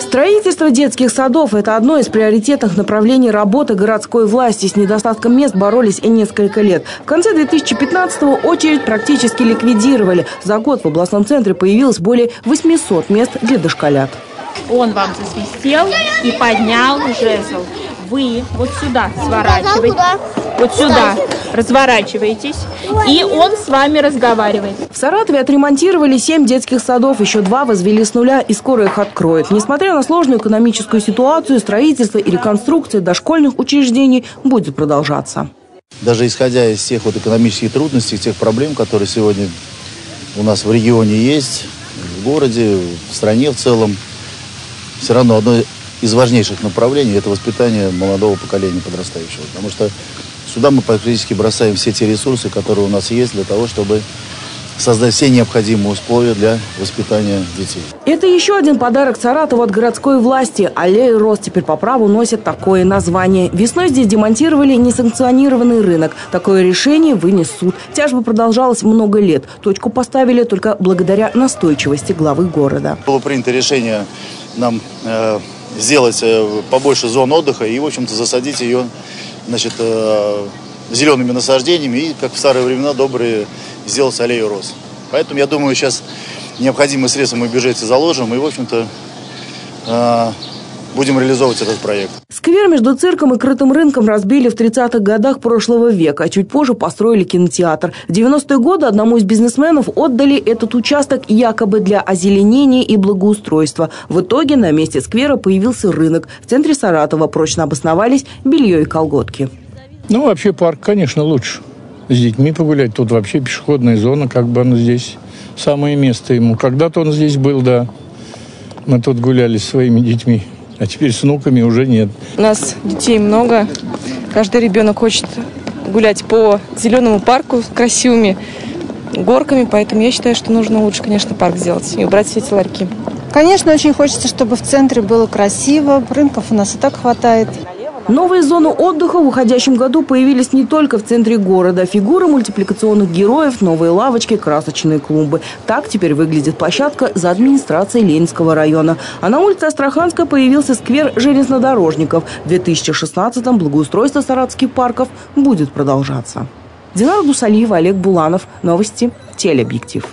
Строительство детских садов – это одно из приоритетных направлений работы городской власти. С недостатком мест боролись и несколько лет. В конце 2015-го очередь практически ликвидировали. За год в областном центре появилось более 800 мест для дошколят. Он вам засвистел и поднял жезл. Вы вот сюда сворачиваете. Вот сюда разворачиваетесь, и он с вами разговаривает. В Саратове отремонтировали семь детских садов, еще два возвели с нуля и скоро их откроют. Несмотря на сложную экономическую ситуацию, строительство и реконструкция дошкольных учреждений будет продолжаться. Даже исходя из тех вот экономических трудностей, тех проблем, которые сегодня у нас в регионе есть, в городе, в стране в целом, все равно одно из важнейших направлений – это воспитание молодого поколения подрастающего. Потому что сюда мы практически бросаем все те ресурсы, которые у нас есть для того, чтобы создать все необходимые условия для воспитания детей. Это еще один подарок Саратову от городской власти. Аллея Рост теперь по праву носит такое название. Весной здесь демонтировали несанкционированный рынок. Такое решение вынес суд. Тяжба продолжалась много лет. Точку поставили только благодаря настойчивости главы города. Было принято решение нам э, сделать э, побольше зон отдыха и, в общем-то, засадить ее значит, э, зелеными насаждениями и, как в старые времена, добрые, сделать аллею роз. Поэтому, я думаю, сейчас необходимые средства мы в бюджете заложим и, в общем-то, э, будем реализовывать этот проект. Сквер между цирком и крытым рынком разбили в 30-х годах прошлого века, а чуть позже построили кинотеатр. В 90-е годы одному из бизнесменов отдали этот участок якобы для озеленения и благоустройства. В итоге на месте сквера появился рынок. В центре Саратова прочно обосновались белье и колготки. Ну, вообще парк, конечно, лучше. С детьми погулять. Тут вообще пешеходная зона, как бы она здесь. Самое место ему. Когда-то он здесь был, да. Мы тут гуляли с своими детьми. А теперь с внуками уже нет. У нас детей много. Каждый ребенок хочет гулять по зеленому парку с красивыми горками, поэтому я считаю, что нужно лучше, конечно, парк сделать и убрать все эти ларьки. Конечно, очень хочется, чтобы в центре было красиво. Рынков у нас и так хватает. Новые зоны отдыха в уходящем году появились не только в центре города. Фигуры мультипликационных героев, новые лавочки, красочные клумбы. Так теперь выглядит площадка за администрацией Ленинского района. А на улице Астраханска появился сквер железнодорожников. В 2016-м благоустройство саратских парков будет продолжаться. Динара Дусалиева, Олег Буланов. Новости. Телеобъектив.